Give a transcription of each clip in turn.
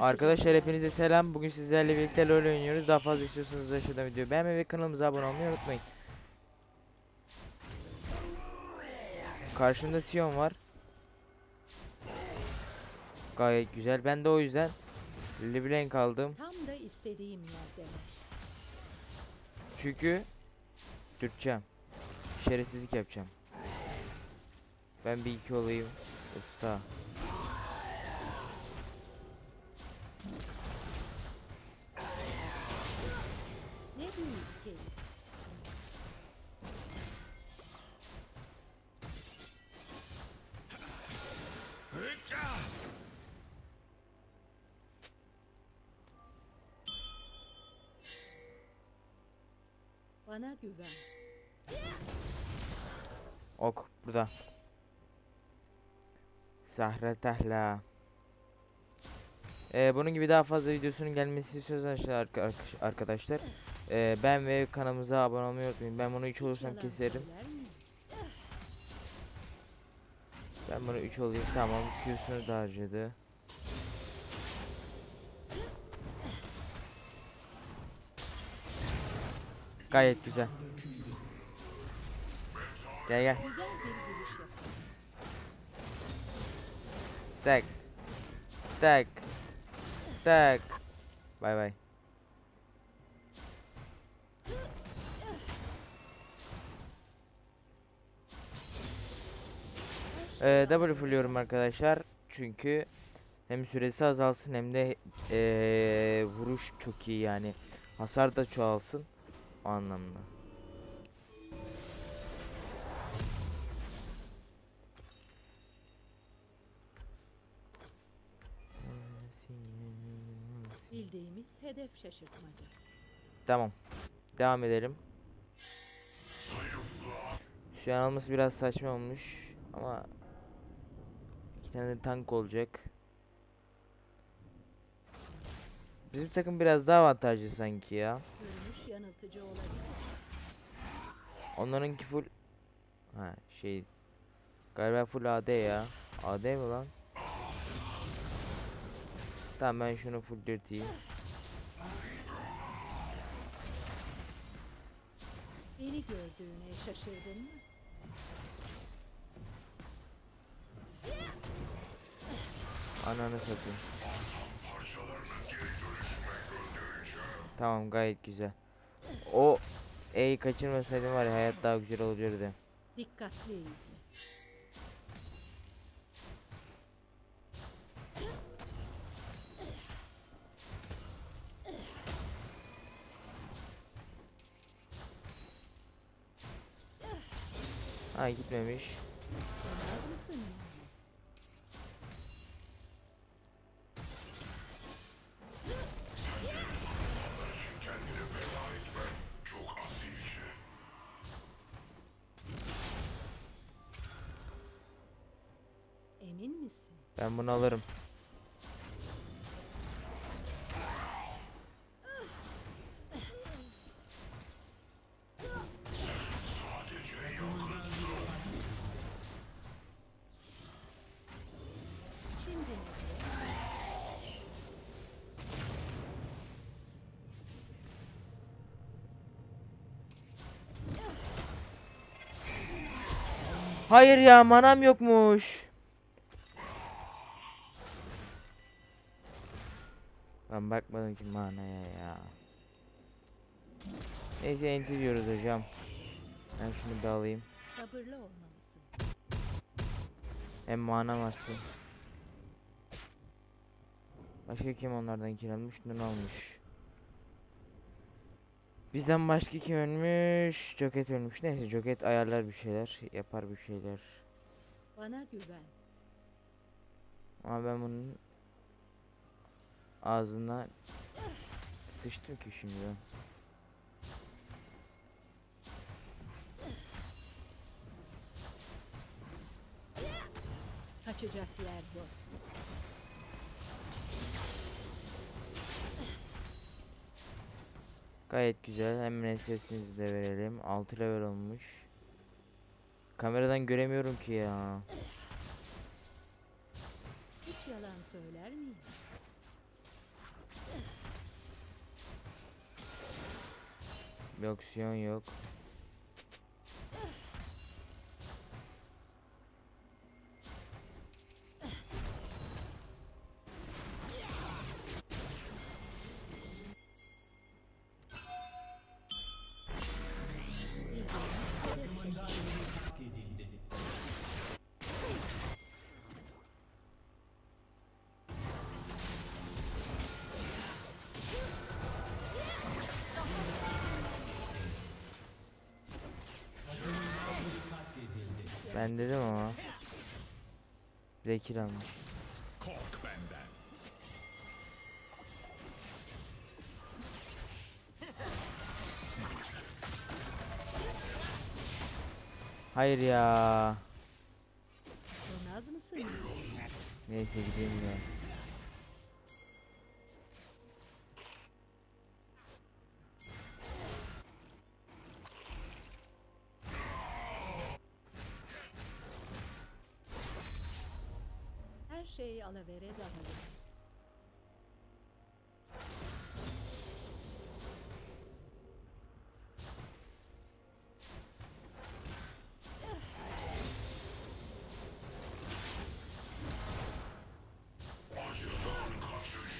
Arkadaşlar hepinize selam. Bugün sizlerle birlikte LoL oynuyoruz. Daha fazla istiyorsanız aşağıdan videoyu beğenmeyi ve kanalımıza abone olmayı unutmayın. Karşımda Sion var. Gayet güzel. Ben de o yüzden Leblanc aldım. Tam da istediğim yerde. Çünkü dürteceğim. Şerefsizlik yapacağım. Ben bir iki olayım. Usta. Bana güven. Ok burada. Zahra Tahla. Ee, bunun gibi daha fazla videosunun gelmesini istiyorsanız arka- arka- arkadaşlar ee, ben ve kanalımıza abone olmayı unutmayın. Ben bunu 3 Hiç olursam keserim. Ben bunu 3 olayım. Tamam. Q'sunu da harcadı. Gayet güzel. Gel gel. Tak. Tak. Tak. Bay bay. Ee, W fulluyorum arkadaşlar. Çünkü hem süresi azalsın hem de ee, vuruş çok iyi yani. Hasar da çoğalsın. O anlamda. Bildiğimiz hedef şaşırtmaca. Tamam. Devam edelim. Şu an alması biraz saçma olmuş ama iki tane de tank olacak. Bizim takım biraz daha avantajlı sanki ya. Görünüş yanıltıcı olabilir. Onlarınki full ha şey galiba full AD ya. AD mi lan? Tamam ben şunu full dürteyim. Beni gördüğüne şaşırdın mı? Ananı satayım. Tamam gayet güzel. O E'yi kaçırmasaydım var ya hayat daha güzel olurdu. Dikkatli izle. Ha gitmemiş. Ben bunu alırım. Hayır ya manam yokmuş. Ben bakmadım ki manaya ya. Neyse enti diyoruz hocam. Ben şunu bir alayım. Sabırlı olmalısın. Hem manam artsın. Başka kim onlardan kirlenmiş? Nun almış. Bizden başka kim ölmüş? Joket ölmüş. Neyse Joket ayarlar bir şeyler. Yapar bir şeyler. Bana güven. Ama ben bunun ağzına sıçtım ki şimdi. Kaçacak yer yok. Gayet güzel. Hemen sesimizi de verelim. 6 level olmuş. Kameradan göremiyorum ki ya. Hiç yalan söyler miyim? Yok Sion yok. Ben dedim ama. Zekir almış. Kork benden. Hayır ya. Neyse gideyim ya. Alavere dahil.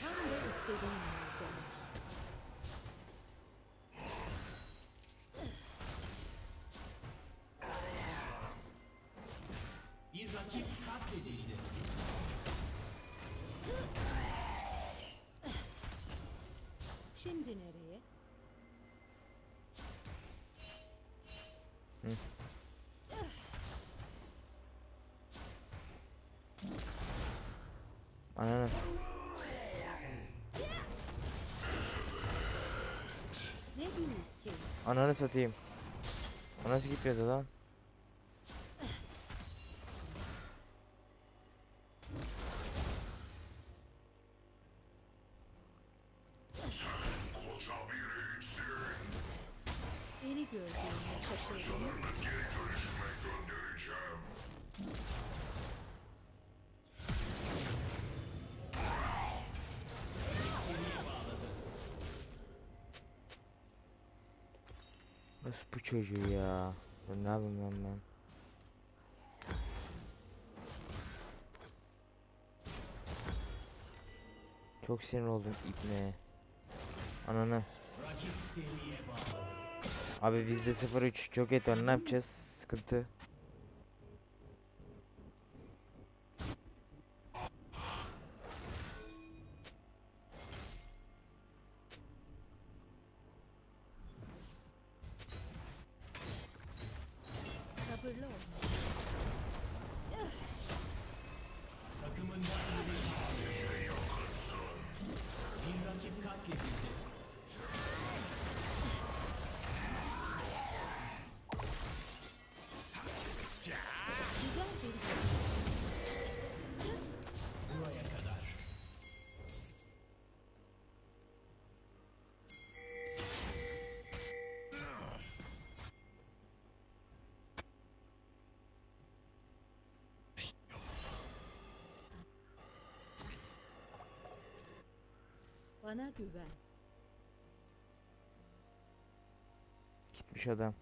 Tam da istediğim malzeme. Bir rakip Şimdi nereye? Ananı. Ne büyük ki? Ananı satayım. O nasıl gitmiyordu lan? Nasıl bu çocuğu ya? Ben ne yapayım lan ben? Çok sinir oldum ipne. Ananı. Abi bizde 0-3 çok et ne yapacağız? Sıkıntı. Bana güven. Gitmiş adam.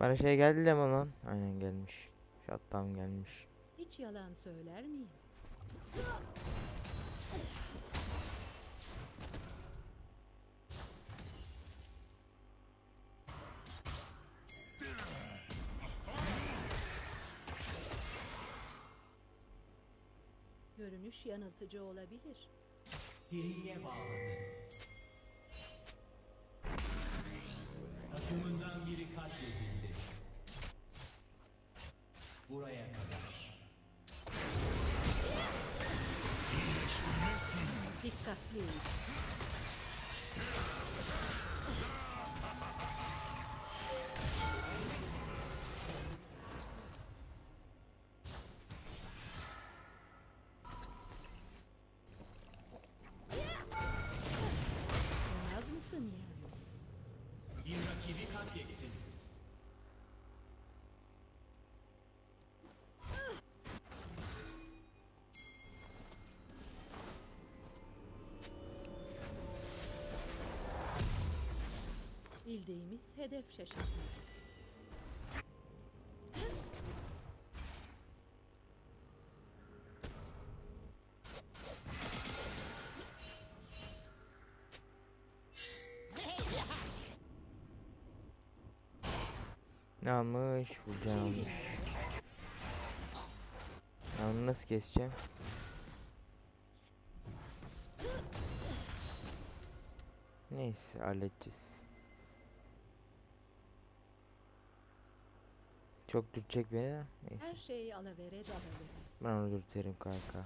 Bana şey geldi de mi lan? Aynen gelmiş. Shutdown gelmiş. Hiç yalan söyler miyim? Görünüş yanıltıcı olabilir. Seriye bağladı. Takımından biri katledildi. Buraya kadar. Dikkatli ol. Bildiğimiz hedef şaşırtmaca. Ne almış? Fulcan almış. Onu nasıl keseceğim? Neyse halledeceğiz. Çok dürtecek beni de. Neyse. Her şeyi alavere dalavere. Ben onu dürterim kanka.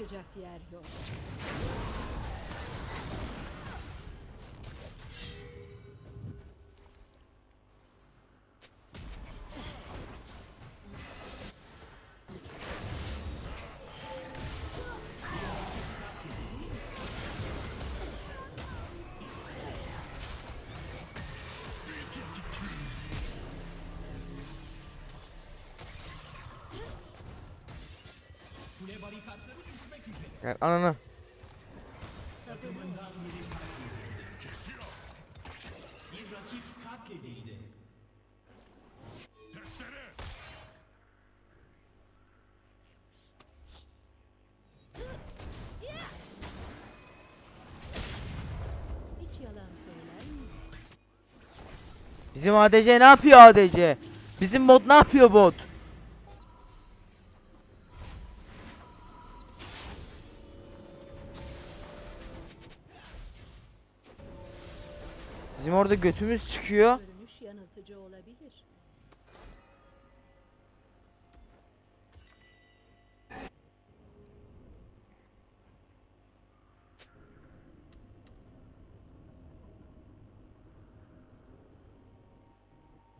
Kaçacak yer yok. Söyler miyim? Bizim ADC ne yapıyor ADC? Bizim bot ne yapıyor bot? Bizim orada götümüz çıkıyor. Görünüş yanıltıcı olabilir.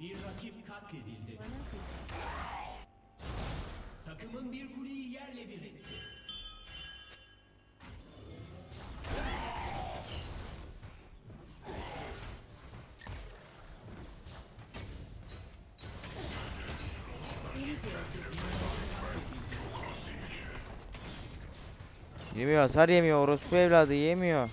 Bir rakip katledildi. Takımın bir kuleyi yerle bir etti. Yemiyor hasar yemiyor orospu evladı yemiyor.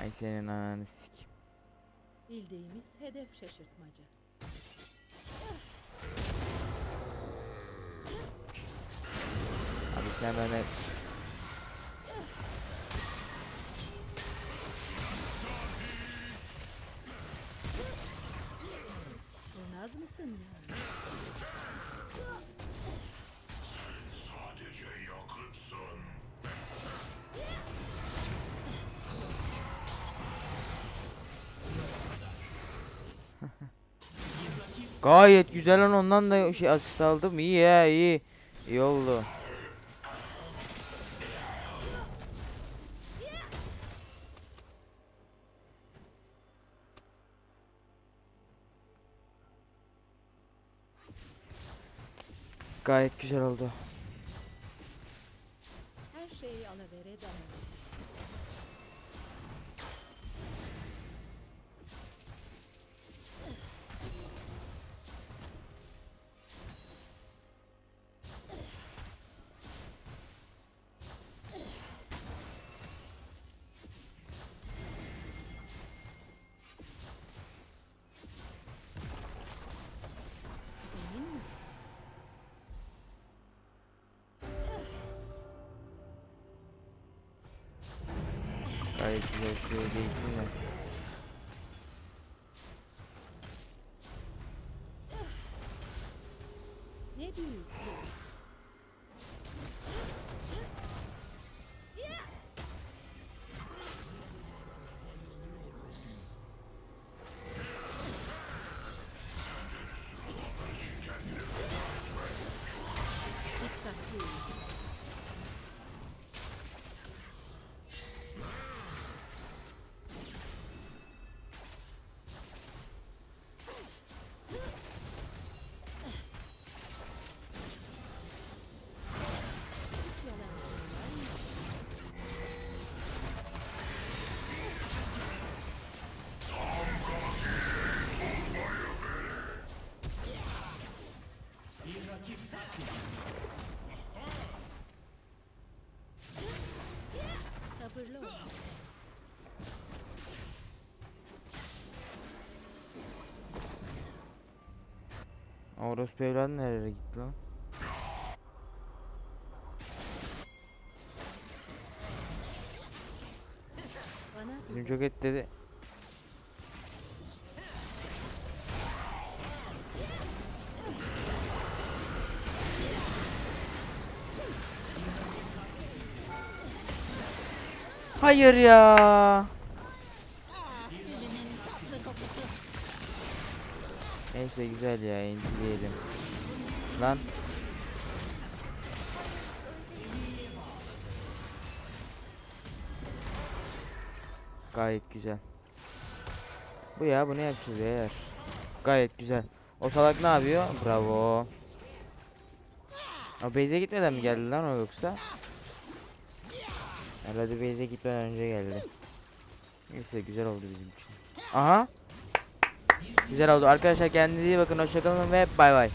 Ay senin ananı sik. Bildiğimiz hedef şaşırtmaca. Abi sen bana Mısın yani? Sadece yakıtsın. Gayet güzel lan ondan da şey asist aldım. İyi ya iyi. İyi oldu. Gayet güzel oldu. Gayet güzel şey değil mi? Ne Orospu evladı nereye gitti lan? Bizim çok et dedi. Hayır ya. Neyse güzel ya inceleyelim. Lan. Gayet güzel. Bu ya bu ne yapacağız eğer? Gayet güzel. O salak ne yapıyor? Bravo. O base'e gitmeden mi geldi lan o yoksa? Herhalde base'e gitmeden önce geldi. Neyse güzel oldu bizim için. Aha. Güzel oldu. Arkadaşlar kendinize iyi bakın. Hoşçakalın ve bay bay.